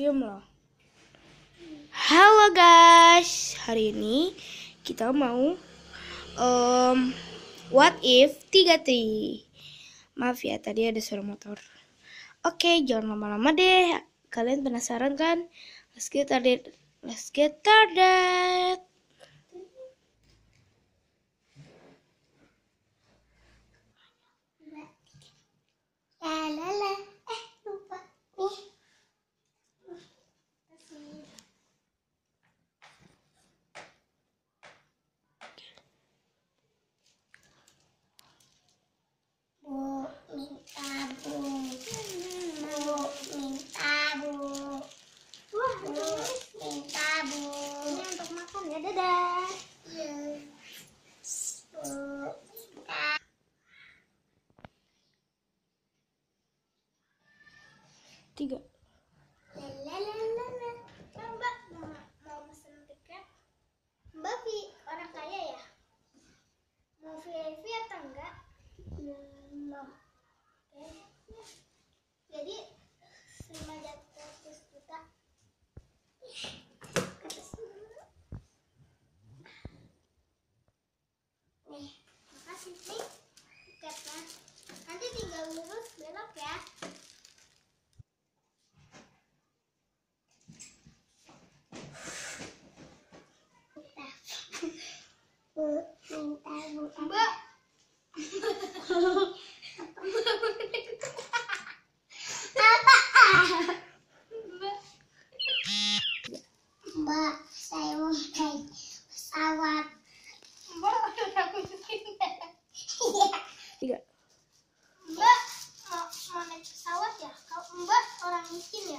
Loh. Halo guys, hari ini kita mau um, what if 33. Maaf ya tadi ada suara motor. Oke, jangan lama-lama deh. Kalian penasaran kan? Let's get started. Let's get started. Minta bu. Bu, minta bu. Bu, minta bu. Ini untuk makan ya, dadah. Iya. Bu, minta. Tiga. Orang kaya ya? Mau VIP atau enggak? Belum. Jadi 500 juta. Atas dulu. Nih, makasih nih tiketnya. Nanti tinggal lurus belok ya. Mbak, saya mau naik pesawat. Iya. Mbak, udah aku Tiga. Mbak, mau, naik pesawat ya? Kalau Mbak orang miskin